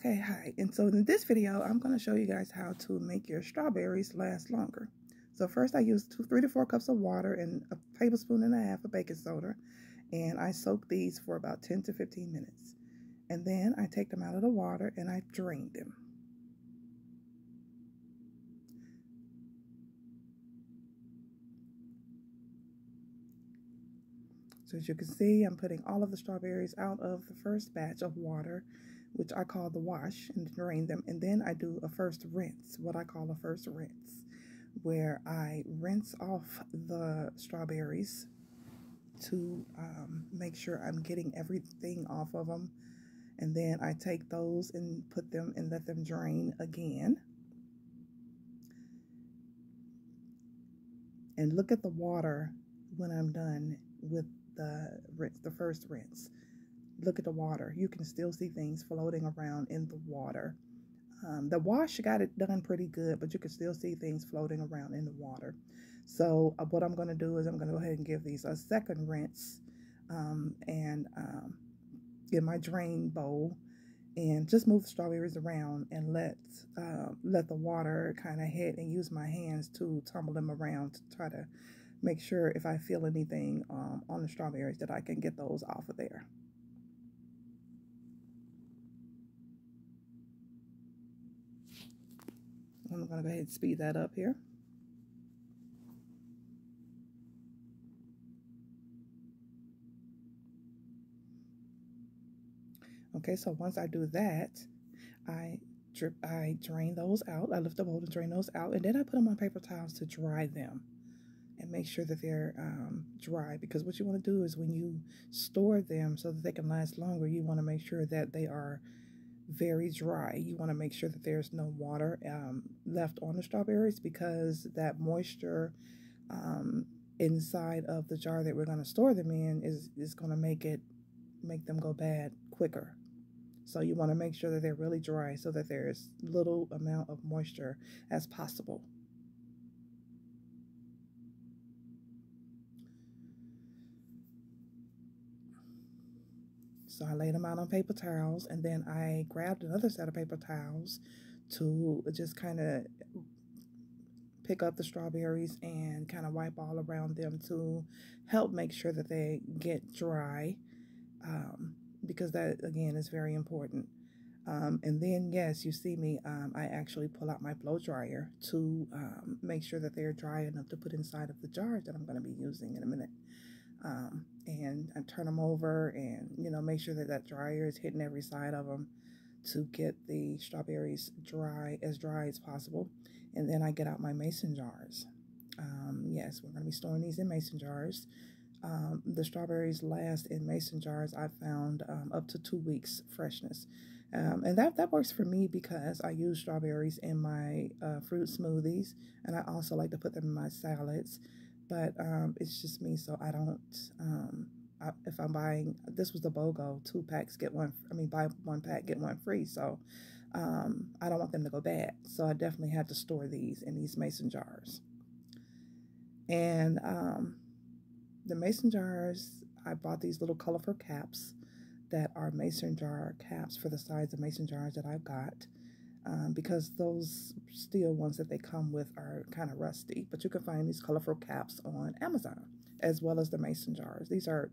Okay, hi. And so in this video, I'm going to show you guys how to make your strawberries last longer. So first I use two, three to four cups of water and a tablespoon and a half of baking soda. And I soak these for about 10 to 15 minutes. And then I take them out of the water and I drain them. So as you can see, I'm putting all of the strawberries out of the first batch of water which I call the wash and drain them. And then I do a first rinse, what I call a first rinse, where I rinse off the strawberries to um, make sure I'm getting everything off of them. And then I take those and put them and let them drain again. And look at the water when I'm done with the rinse, the first rinse look at the water. You can still see things floating around in the water. Um, the wash got it done pretty good, but you can still see things floating around in the water. So uh, what I'm going to do is I'm going to go ahead and give these a second rinse um, and um, get my drain bowl and just move the strawberries around and let uh, let the water kind of hit and use my hands to tumble them around to try to make sure if I feel anything um, on the strawberries that I can get those off of there. To go ahead and speed that up here. Okay, so once I do that, I drip, I drain those out. I lift the bowl and drain those out, and then I put them on paper towels to dry them and make sure that they're um, dry. Because what you want to do is when you store them so that they can last longer, you want to make sure that they are very dry. You want to make sure that there's no water um, left on the strawberries because that moisture um, inside of the jar that we're going to store them in is, is going to make it make them go bad quicker. So you want to make sure that they're really dry so that there's little amount of moisture as possible. So I laid them out on paper towels and then I grabbed another set of paper towels to just kind of pick up the strawberries and kind of wipe all around them to help make sure that they get dry um, because that again is very important. Um, and then yes, you see me, um, I actually pull out my blow dryer to um, make sure that they're dry enough to put inside of the jars that I'm going to be using in a minute um, and I turn them over and you know make sure that that dryer is hitting every side of them to get the strawberries dry as dry as possible and then I get out my mason jars. Um, yes we're going to be storing these in mason jars. Um, the strawberries last in mason jars I found um, up to two weeks freshness. Um, and that, that works for me because I use strawberries in my uh, fruit smoothies and I also like to put them in my salads but um, it's just me, so I don't. Um, I, if I'm buying, this was the BOGO, two packs get one. I mean, buy one pack get one free. So um, I don't want them to go bad. So I definitely had to store these in these mason jars. And um, the mason jars, I bought these little colorful caps that are mason jar caps for the size of mason jars that I've got um, because those steel ones that they come with are kind of rusty. But you can find these colorful caps on Amazon as well as the mason jars. These are